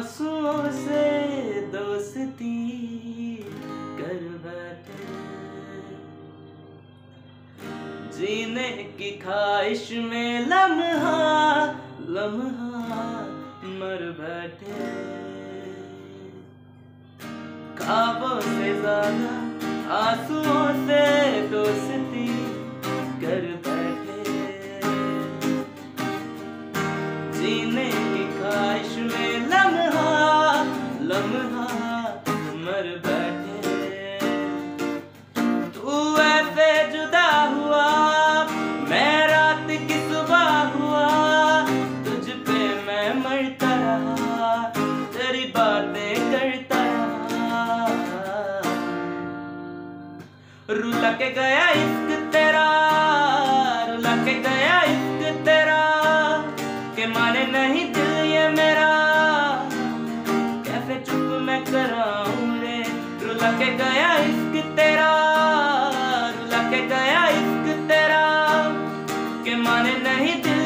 आंसुओं से दोस्ती कर बैठे। जीने की ख्वाहिश में लम्हा लम्हा मर बैठे। खाबों से ज़्यादा आंसुओं लम्हा मर बैठे जुदा हुआ हुआ, तुझ मैं तेरी बातें करता गया इश्क तेरा रुला के गया इश्क तेरा, के माने नहीं गया इश्क तेरा रुला के गया इश्क तेरा के माने नहीं दिल